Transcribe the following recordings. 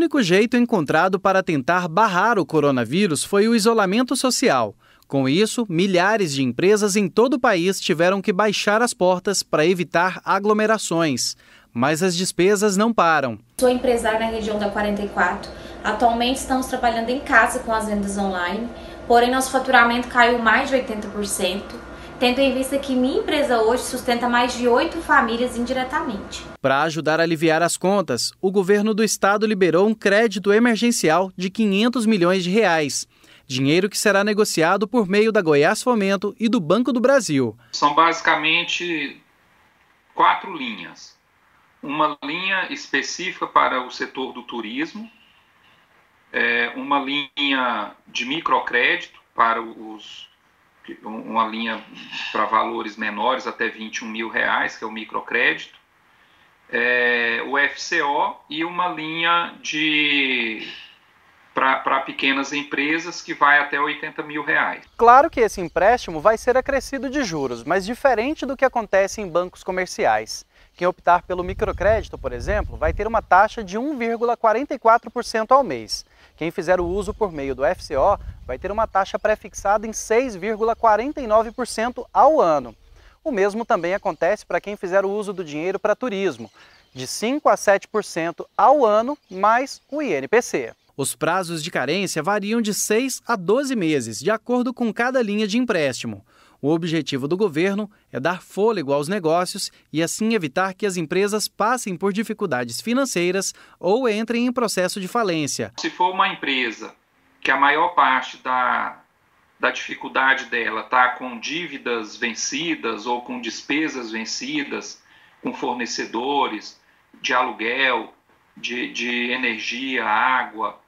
único jeito encontrado para tentar barrar o coronavírus foi o isolamento social. Com isso, milhares de empresas em todo o país tiveram que baixar as portas para evitar aglomerações. Mas as despesas não param. Sou empresária na região da 44. Atualmente estamos trabalhando em casa com as vendas online, porém nosso faturamento caiu mais de 80%, tendo em vista que minha empresa hoje sustenta mais de oito famílias indiretamente. Para ajudar a aliviar as contas, o governo do estado liberou um crédito emergencial de 500 milhões de reais dinheiro que será negociado por meio da Goiás Fomento e do Banco do Brasil. São basicamente quatro linhas. Uma linha específica para o setor do turismo, é, uma linha de microcrédito para os uma linha para valores menores até 21 mil reais, que é o microcrédito, é, o FCO e uma linha de para pequenas empresas que vai até 80 mil reais. Claro que esse empréstimo vai ser acrescido de juros, mas diferente do que acontece em bancos comerciais. Quem optar pelo microcrédito, por exemplo, vai ter uma taxa de 1,44% ao mês. Quem fizer o uso por meio do FCO vai ter uma taxa pré-fixada em 6,49% ao ano. O mesmo também acontece para quem fizer o uso do dinheiro para turismo, de 5 a 7% ao ano, mais o INPC. Os prazos de carência variam de 6 a 12 meses, de acordo com cada linha de empréstimo. O objetivo do governo é dar fôlego aos negócios e assim evitar que as empresas passem por dificuldades financeiras ou entrem em processo de falência. Se for uma empresa que a maior parte da, da dificuldade dela está com dívidas vencidas ou com despesas vencidas, com fornecedores de aluguel, de, de energia, água,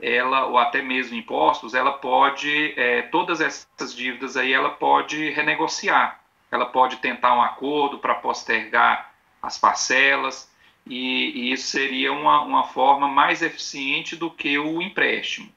ela ou até mesmo impostos, ela pode é, todas essas dívidas aí ela pode renegociar, ela pode tentar um acordo para postergar as parcelas e, e isso seria uma, uma forma mais eficiente do que o empréstimo.